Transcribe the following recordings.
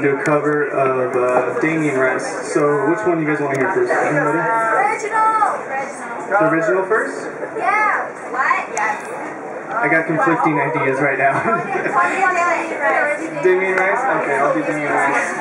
going to do a cover of uh, Damien Rice. So which one do you guys want to hear first? Anybody? Original. The original first? Yeah. What? Yeah. I got conflicting ideas right now. Damien Rice? Okay, I'll do Damien Rice.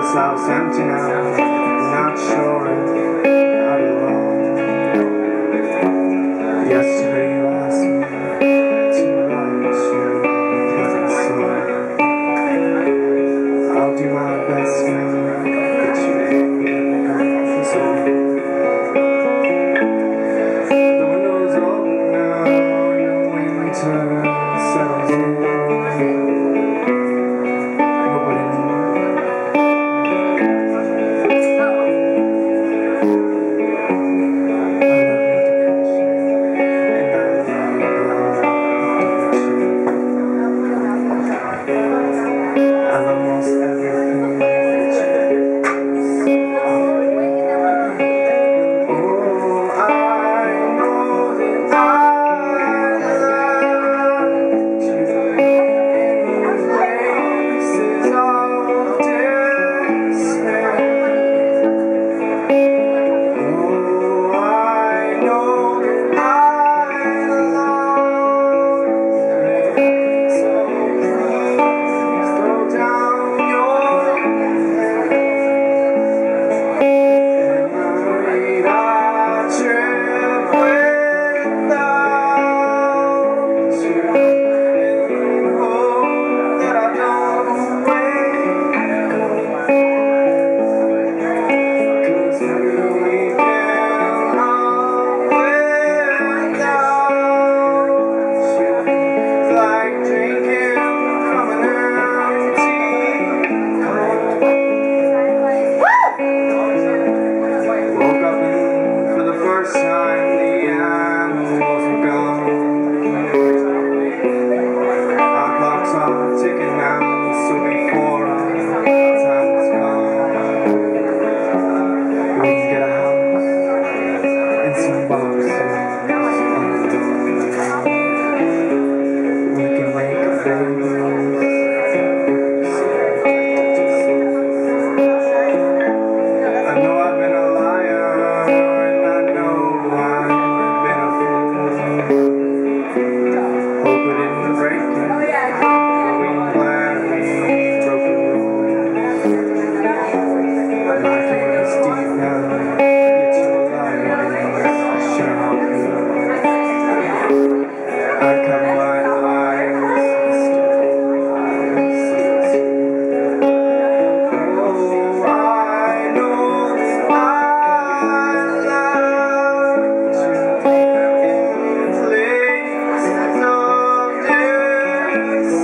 this house empty now. Not sure if I'm alone. Yes. Yes.